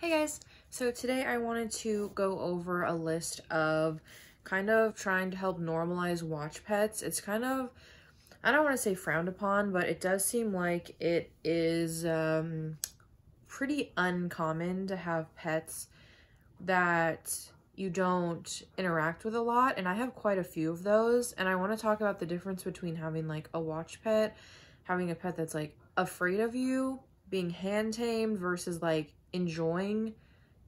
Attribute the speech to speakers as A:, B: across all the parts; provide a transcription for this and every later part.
A: Hey guys, so today I wanted to go over a list of kind of trying to help normalize watch pets. It's kind of, I don't want to say frowned upon, but it does seem like it is um, pretty uncommon to have pets that you don't interact with a lot. And I have quite a few of those. And I want to talk about the difference between having like a watch pet, having a pet that's like afraid of you, being hand tamed versus like enjoying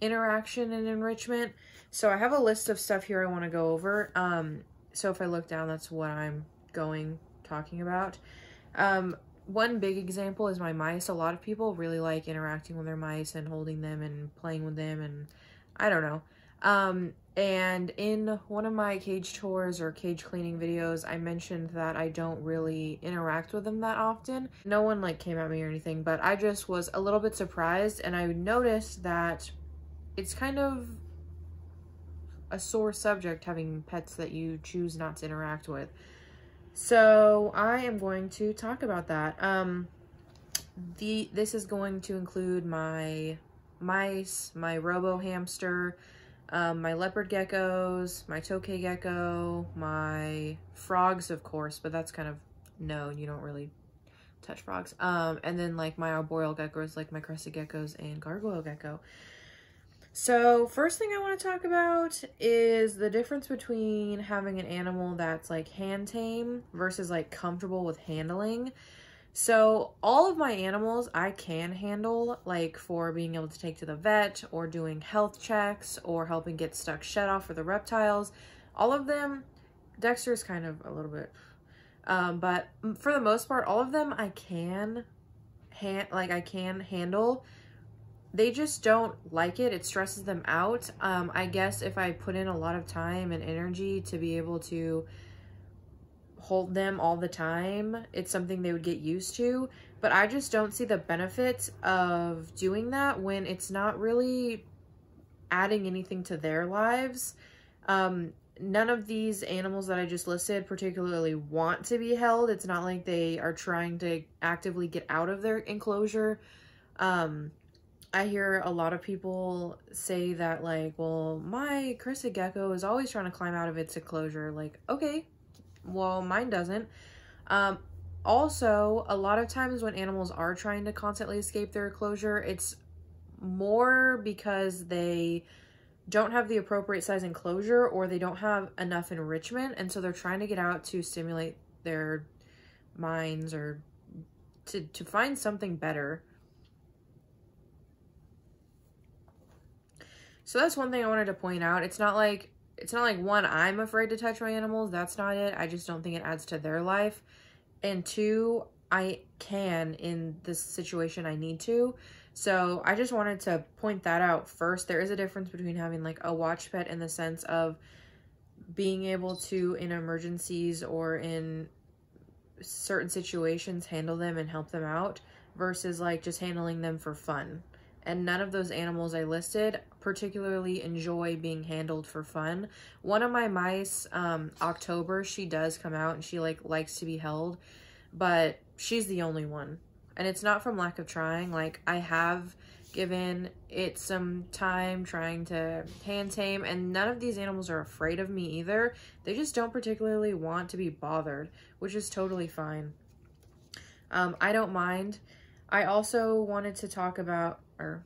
A: interaction and enrichment. So I have a list of stuff here I want to go over. Um, so if I look down, that's what I'm going talking about. Um, one big example is my mice. A lot of people really like interacting with their mice and holding them and playing with them and I don't know. Um, and in one of my cage tours or cage cleaning videos, I mentioned that I don't really interact with them that often. No one like came at me or anything, but I just was a little bit surprised and I noticed that it's kind of a sore subject having pets that you choose not to interact with. So I am going to talk about that. Um, the This is going to include my mice, my robo hamster, um, my leopard geckos, my tokay gecko, my frogs, of course, but that's kind of known. You don't really touch frogs. Um, and then like my arboreal geckos, like my crested geckos and gargoyle gecko. So first thing I want to talk about is the difference between having an animal that's like hand tame versus like comfortable with handling. So all of my animals I can handle like for being able to take to the vet or doing health checks or helping get stuck shed off for the reptiles. All of them, Dexter's kind of a little bit, um, but for the most part, all of them I can hand like I can handle they just don't like it. It stresses them out. Um, I guess if I put in a lot of time and energy to be able to hold them all the time, it's something they would get used to. But I just don't see the benefits of doing that when it's not really adding anything to their lives. Um, none of these animals that I just listed particularly want to be held. It's not like they are trying to actively get out of their enclosure. Um, I hear a lot of people say that like, well, my crested gecko is always trying to climb out of its enclosure. Like, okay, well, mine doesn't. Um, also, a lot of times when animals are trying to constantly escape their enclosure, it's more because they don't have the appropriate size enclosure or they don't have enough enrichment. And so they're trying to get out to stimulate their minds or to, to find something better. So that's one thing I wanted to point out. It's not like it's not like one I'm afraid to touch my animals. That's not it. I just don't think it adds to their life. And two, I can in this situation I need to. So I just wanted to point that out first. There is a difference between having like a watch pet in the sense of being able to in emergencies or in certain situations handle them and help them out versus like just handling them for fun and none of those animals I listed particularly enjoy being handled for fun. One of my mice, um, October, she does come out and she like likes to be held, but she's the only one. And it's not from lack of trying. Like I have given it some time trying to hand tame and none of these animals are afraid of me either. They just don't particularly want to be bothered, which is totally fine. Um, I don't mind. I also wanted to talk about or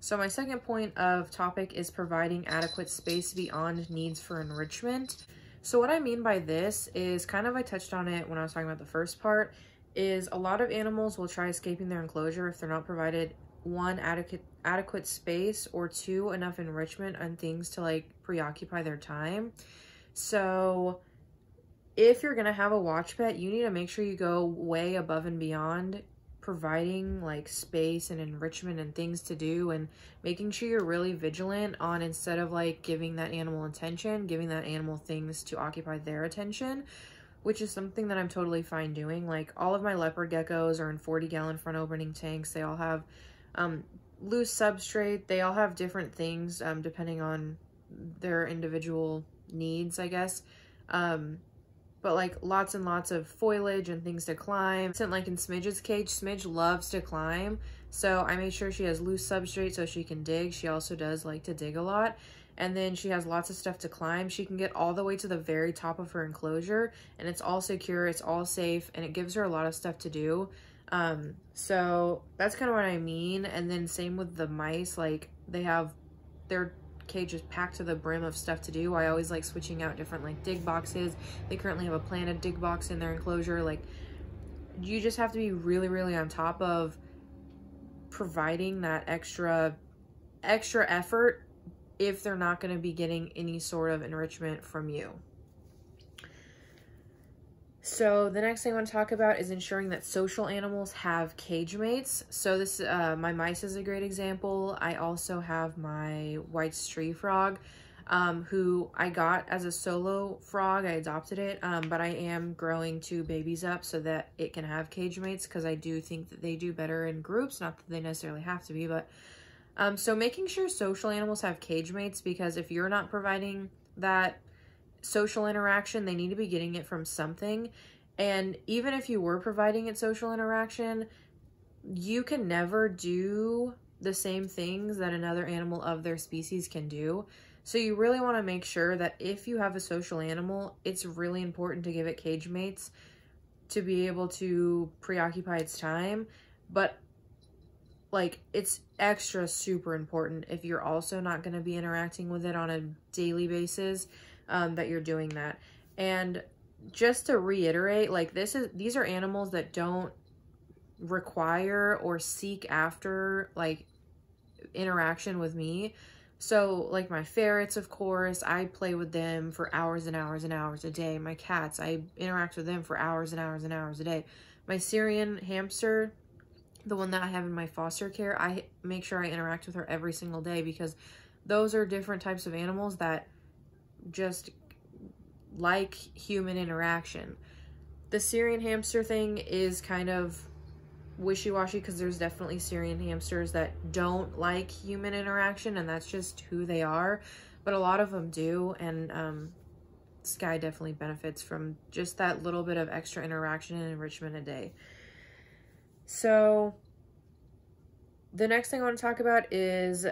A: so my second point of topic is providing adequate space beyond needs for enrichment. So what I mean by this is kind of I touched on it when I was talking about the first part is a lot of animals will try escaping their enclosure if they're not provided one adequate adequate space or two enough enrichment and things to like preoccupy their time. So if you're going to have a watch pet, you need to make sure you go way above and beyond providing like space and enrichment and things to do and making sure you're really vigilant on instead of like giving that animal attention, giving that animal things to occupy their attention, which is something that I'm totally fine doing. Like all of my leopard geckos are in 40 gallon front opening tanks. They all have um, loose substrate. They all have different things um, depending on their individual needs, I guess. Um, but like lots and lots of foliage and things to climb. And like in Smidge's cage, Smidge loves to climb. So I made sure she has loose substrate so she can dig. She also does like to dig a lot. And then she has lots of stuff to climb. She can get all the way to the very top of her enclosure and it's all secure, it's all safe, and it gives her a lot of stuff to do. Um, so that's kind of what I mean. And then same with the mice, like they have their cage is packed to the brim of stuff to do. I always like switching out different like dig boxes. They currently have a planted dig box in their enclosure. Like you just have to be really, really on top of providing that extra extra effort if they're not going to be getting any sort of enrichment from you. So the next thing I want to talk about is ensuring that social animals have cage mates. So this, uh, my mice is a great example. I also have my white tree frog, um, who I got as a solo frog. I adopted it, um, but I am growing two babies up so that it can have cage mates because I do think that they do better in groups. Not that they necessarily have to be, but um, so making sure social animals have cage mates because if you're not providing that social interaction, they need to be getting it from something. And even if you were providing it social interaction, you can never do the same things that another animal of their species can do. So you really want to make sure that if you have a social animal, it's really important to give it cage mates to be able to preoccupy its time. But like it's extra super important if you're also not going to be interacting with it on a daily basis um, that you're doing that. And just to reiterate, like this is these are animals that don't require or seek after like interaction with me. So like my ferrets, of course, I play with them for hours and hours and hours a day. My cats, I interact with them for hours and hours and hours a day. My Syrian hamster, the one that I have in my foster care, I make sure I interact with her every single day because those are different types of animals that just like human interaction. The Syrian hamster thing is kind of wishy-washy because there's definitely Syrian hamsters that don't like human interaction and that's just who they are. But a lot of them do and um, Sky definitely benefits from just that little bit of extra interaction and enrichment a day. So the next thing I want to talk about is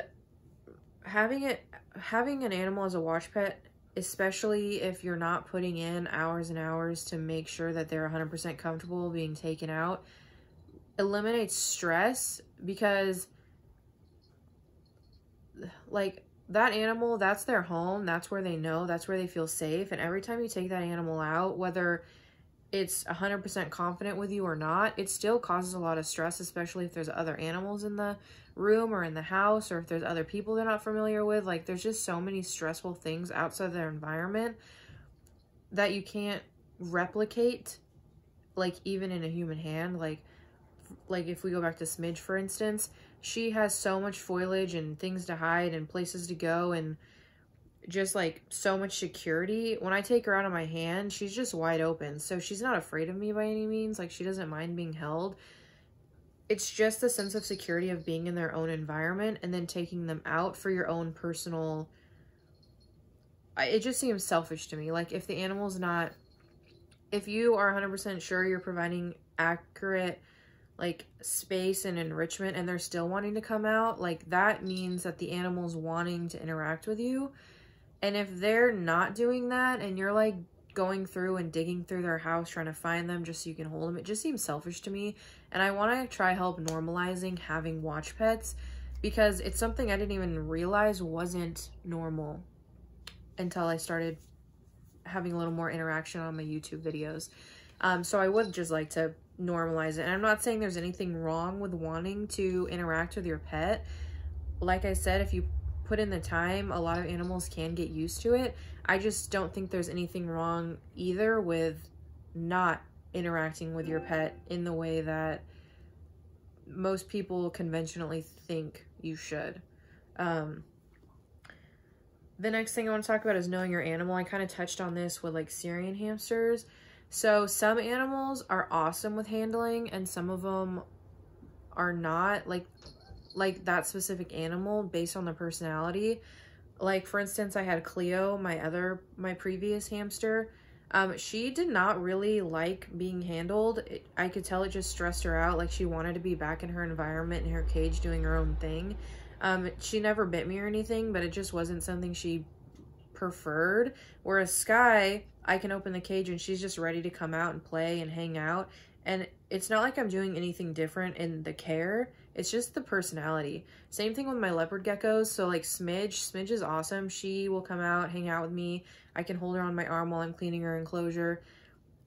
A: having it having an animal as a watch pet especially if you're not putting in hours and hours to make sure that they're 100% comfortable being taken out, eliminates stress because like that animal, that's their home, that's where they know, that's where they feel safe. And every time you take that animal out, whether it's 100% confident with you or not, it still causes a lot of stress, especially if there's other animals in the room or in the house or if there's other people they're not familiar with. Like, there's just so many stressful things outside their environment that you can't replicate, like, even in a human hand. Like, like if we go back to Smidge, for instance, she has so much foliage and things to hide and places to go and just like so much security. When I take her out of my hand, she's just wide open. So she's not afraid of me by any means. Like she doesn't mind being held. It's just the sense of security of being in their own environment and then taking them out for your own personal. It just seems selfish to me. Like if the animal's not, if you are 100% sure you're providing accurate like space and enrichment and they're still wanting to come out, like that means that the animal's wanting to interact with you and if they're not doing that and you're like going through and digging through their house trying to find them just so you can hold them, it just seems selfish to me. And I want to try help normalizing having watch pets because it's something I didn't even realize wasn't normal until I started having a little more interaction on my YouTube videos. Um, so I would just like to normalize it. And I'm not saying there's anything wrong with wanting to interact with your pet. Like I said, if you put in the time, a lot of animals can get used to it. I just don't think there's anything wrong either with not interacting with your pet in the way that most people conventionally think you should. Um, the next thing I want to talk about is knowing your animal. I kind of touched on this with like Syrian hamsters. So some animals are awesome with handling and some of them are not. Like like that specific animal based on the personality. Like for instance, I had Cleo, my other, my previous hamster. Um, she did not really like being handled. It, I could tell it just stressed her out. Like she wanted to be back in her environment in her cage doing her own thing. Um, she never bit me or anything, but it just wasn't something she preferred. Whereas Sky, I can open the cage and she's just ready to come out and play and hang out. And it's not like I'm doing anything different in the care. It's just the personality. Same thing with my leopard geckos. So like Smidge, Smidge is awesome. She will come out, hang out with me. I can hold her on my arm while I'm cleaning her enclosure.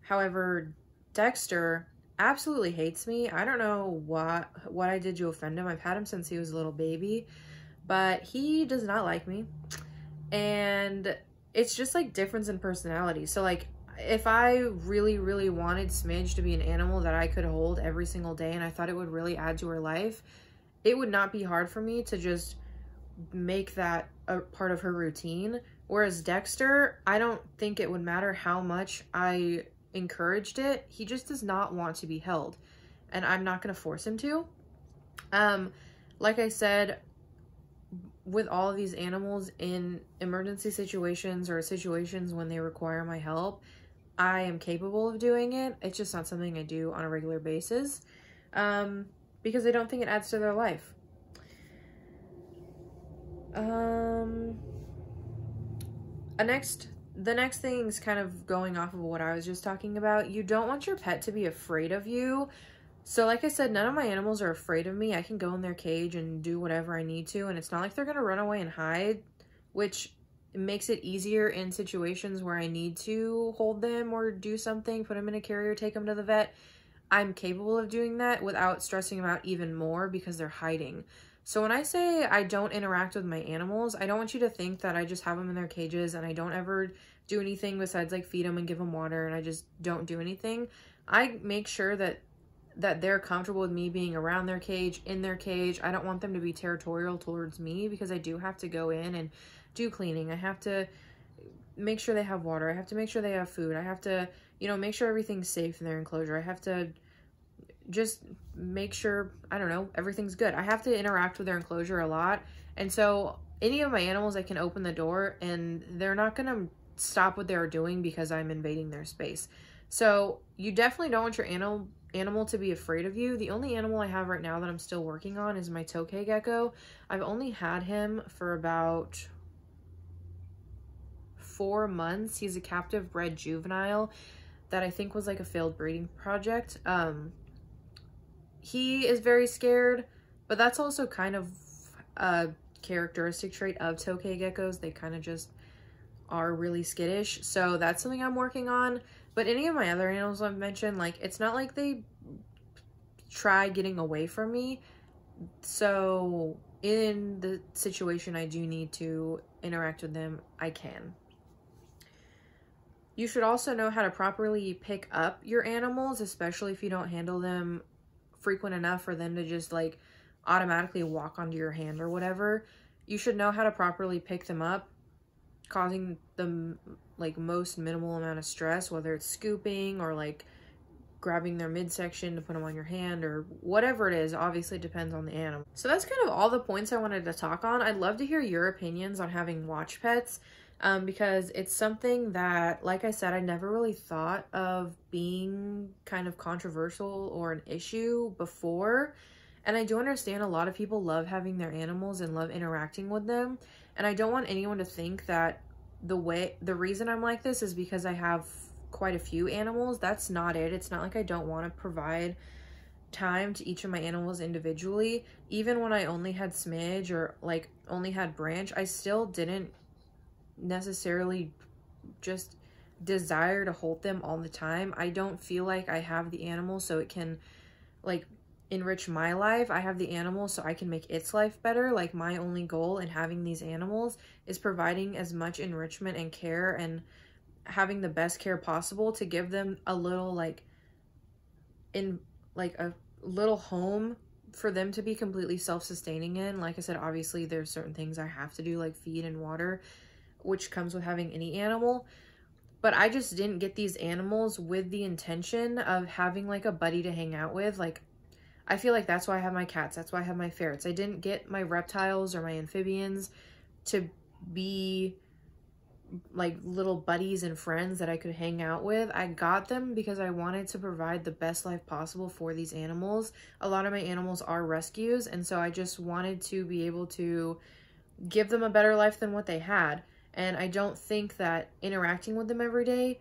A: However, Dexter absolutely hates me. I don't know what what I did to offend him. I've had him since he was a little baby, but he does not like me. And it's just like difference in personality. So like if I really, really wanted Smidge to be an animal that I could hold every single day and I thought it would really add to her life, it would not be hard for me to just make that a part of her routine. Whereas Dexter, I don't think it would matter how much I encouraged it. He just does not want to be held. And I'm not going to force him to. Um, like I said, with all of these animals in emergency situations or situations when they require my help, I am capable of doing it. It's just not something I do on a regular basis um, because I don't think it adds to their life. Um, a next, the next thing is kind of going off of what I was just talking about. You don't want your pet to be afraid of you. So like I said, none of my animals are afraid of me. I can go in their cage and do whatever I need to. And it's not like they're going to run away and hide, which it makes it easier in situations where I need to hold them or do something, put them in a carrier, take them to the vet. I'm capable of doing that without stressing them out even more because they're hiding. So when I say I don't interact with my animals, I don't want you to think that I just have them in their cages and I don't ever do anything besides like feed them and give them water and I just don't do anything. I make sure that that they're comfortable with me being around their cage, in their cage. I don't want them to be territorial towards me because I do have to go in and do cleaning. I have to make sure they have water. I have to make sure they have food. I have to, you know, make sure everything's safe in their enclosure. I have to just make sure, I don't know, everything's good. I have to interact with their enclosure a lot. And so any of my animals, I can open the door and they're not going to stop what they're doing because I'm invading their space. So you definitely don't want your animal animal to be afraid of you. The only animal I have right now that I'm still working on is my tokay gecko. I've only had him for about four months. He's a captive bred juvenile that I think was like a failed breeding project. Um, he is very scared, but that's also kind of a characteristic trait of tokay geckos. They kind of just are really skittish. So that's something I'm working on. But any of my other animals I've mentioned, like, it's not like they try getting away from me. So in the situation I do need to interact with them, I can. You should also know how to properly pick up your animals, especially if you don't handle them frequent enough for them to just like automatically walk onto your hand or whatever. You should know how to properly pick them up, causing them like most minimal amount of stress, whether it's scooping or like grabbing their midsection to put them on your hand or whatever it is. Obviously depends on the animal. So that's kind of all the points i wanted to talk on. I'd love to hear your opinions on having watch pets um, because it's something that, like I said, I never really thought of being kind of controversial or an issue before. And I do understand a lot of people love having their animals and love interacting with them. And I don't want anyone to think that the way, the reason I'm like this is because I have quite a few animals. That's not it. It's not like I don't want to provide time to each of my animals individually. Even when I only had Smidge or like only had Branch, I still didn't necessarily just desire to hold them all the time. I don't feel like I have the animal so it can like enrich my life. I have the animal so I can make its life better. Like my only goal in having these animals is providing as much enrichment and care and having the best care possible to give them a little like in like a little home for them to be completely self-sustaining in. Like I said, obviously there's certain things I have to do like feed and water which comes with having any animal. But I just didn't get these animals with the intention of having like a buddy to hang out with. Like, I feel like that's why I have my cats. That's why I have my ferrets. I didn't get my reptiles or my amphibians to be like little buddies and friends that I could hang out with. I got them because I wanted to provide the best life possible for these animals. A lot of my animals are rescues, and so I just wanted to be able to give them a better life than what they had. And I don't think that interacting with them every day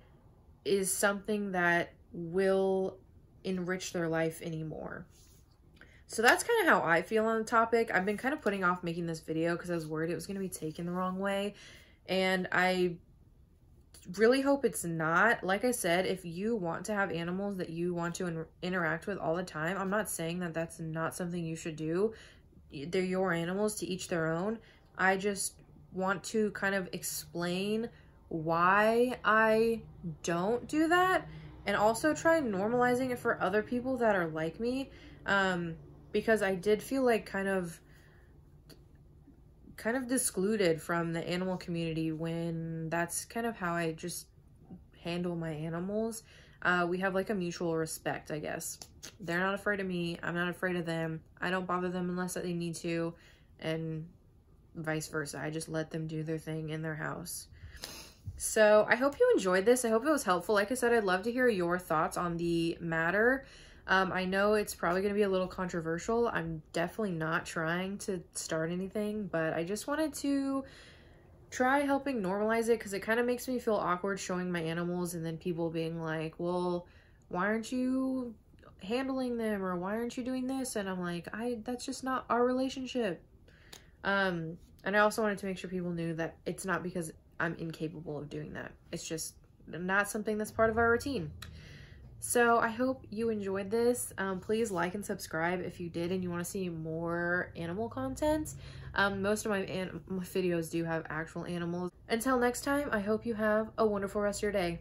A: is something that will enrich their life anymore. So that's kind of how I feel on the topic. I've been kind of putting off making this video because I was worried it was going to be taken the wrong way. And I really hope it's not. Like I said, if you want to have animals that you want to in interact with all the time, I'm not saying that that's not something you should do. They're your animals to each their own. I just want to kind of explain why I don't do that and also try normalizing it for other people that are like me um, because I did feel like kind of kind of discluded from the animal community when that's kind of how I just handle my animals. Uh, we have like a mutual respect, I guess. They're not afraid of me. I'm not afraid of them. I don't bother them unless they need to. And vice versa. I just let them do their thing in their house. So I hope you enjoyed this. I hope it was helpful. Like I said, I'd love to hear your thoughts on the matter. Um, I know it's probably going to be a little controversial. I'm definitely not trying to start anything, but I just wanted to try helping normalize it because it kind of makes me feel awkward showing my animals and then people being like, well, why aren't you handling them or why aren't you doing this? And I'm like, I that's just not our relationship. Um, and I also wanted to make sure people knew that it's not because I'm incapable of doing that. It's just not something that's part of our routine. So I hope you enjoyed this. Um, please like and subscribe if you did and you want to see more animal content. Um, most of my, my videos do have actual animals. Until next time, I hope you have a wonderful rest of your day.